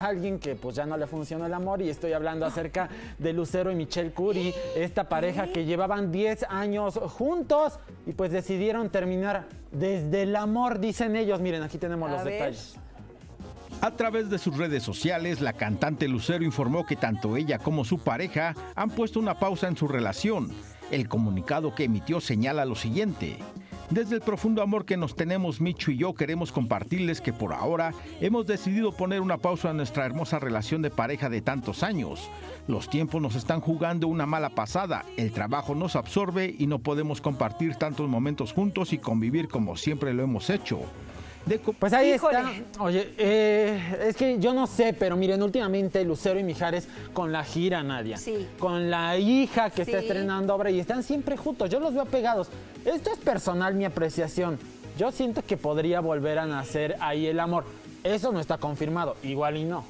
alguien que pues ya no le funcionó el amor y estoy hablando acerca de Lucero y Michelle Curie, esta pareja que llevaban 10 años juntos y pues decidieron terminar desde el amor, dicen ellos. Miren, aquí tenemos A los ver. detalles. A través de sus redes sociales, la cantante Lucero informó que tanto ella como su pareja han puesto una pausa en su relación. El comunicado que emitió señala lo siguiente. Desde el profundo amor que nos tenemos Michu y yo queremos compartirles que por ahora hemos decidido poner una pausa en nuestra hermosa relación de pareja de tantos años. Los tiempos nos están jugando una mala pasada, el trabajo nos absorbe y no podemos compartir tantos momentos juntos y convivir como siempre lo hemos hecho. De Pues ahí Híjole. está. Oye, eh, es que yo no sé, pero miren, últimamente Lucero y Mijares con la gira, Nadia. Sí. Con la hija que está estrenando obra y están siempre juntos. Yo los veo pegados. Esto es personal, mi apreciación. Yo siento que podría volver a nacer ahí el amor. Eso no está confirmado, igual y no.